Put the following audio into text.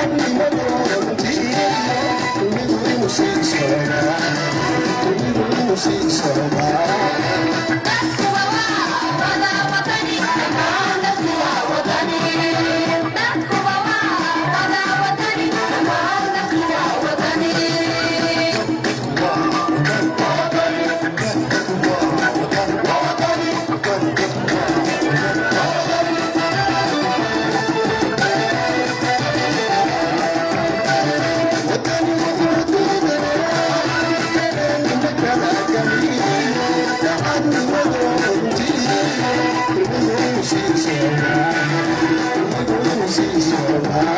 Thank you. Obrigado.